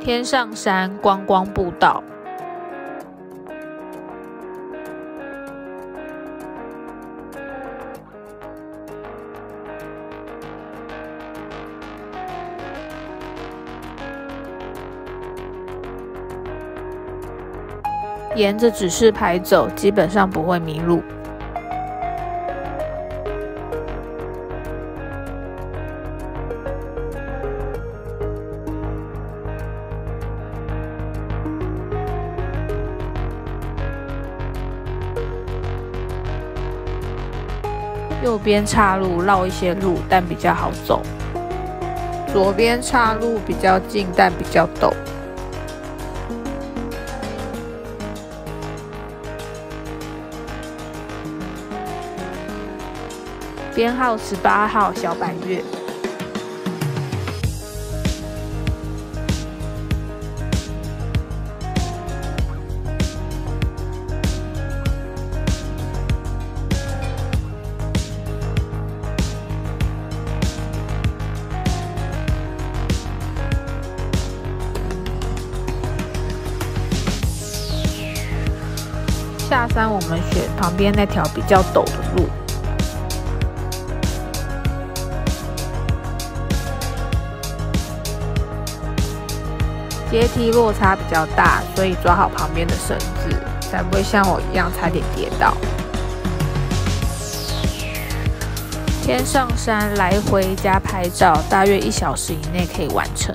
天上山观光步道，沿着指示牌走，基本上不会迷路。右边岔路绕一些路，但比较好走；左边岔路比较近，但比较陡。编号十八号小百月。下山，我们选旁边那条比较陡的路。阶梯落差比较大，所以抓好旁边的绳子，才不会像我一样差点跌倒。天上山来回加拍照，大约一小时以内可以完成。